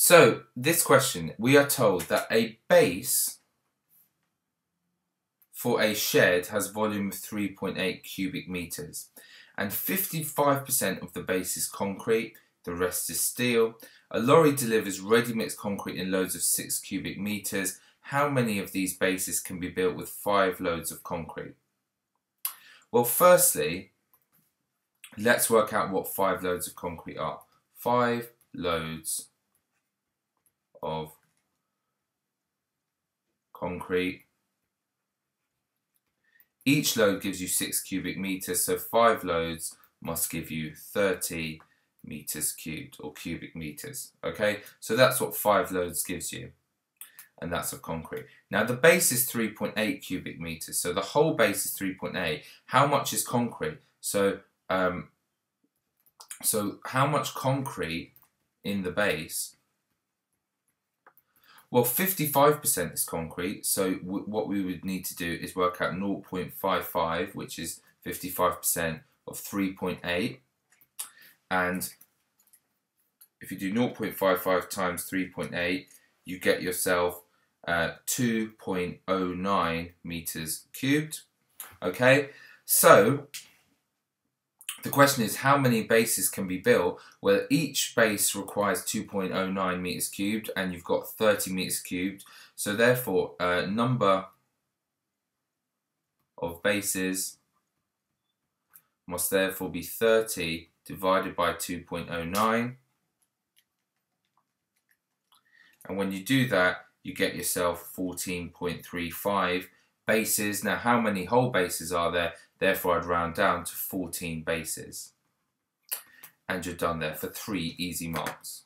So, this question, we are told that a base for a shed has volume of 3.8 cubic meters and 55% of the base is concrete, the rest is steel. A lorry delivers ready mixed concrete in loads of 6 cubic meters. How many of these bases can be built with 5 loads of concrete? Well, firstly, let's work out what 5 loads of concrete are. 5 loads of concrete. Each load gives you 6 cubic meters, so 5 loads must give you 30 meters cubed or cubic meters. Okay, so that's what 5 loads gives you, and that's of concrete. Now the base is 3.8 cubic meters, so the whole base is 3.8. How much is concrete? So, um, so how much concrete in the base well, 55% is concrete, so what we would need to do is work out 0.55, which is 55% of 3.8. And if you do 0.55 times 3.8, you get yourself uh, 2.09 meters cubed. Okay, so the question is how many bases can be built where each base requires 2.09 meters cubed and you've got 30 meters cubed. So therefore, uh, number of bases must therefore be 30 divided by 2.09. And when you do that, you get yourself 14.35 bases. Now, how many whole bases are there? Therefore, I'd round down to 14 bases. And you're done there for three easy marks.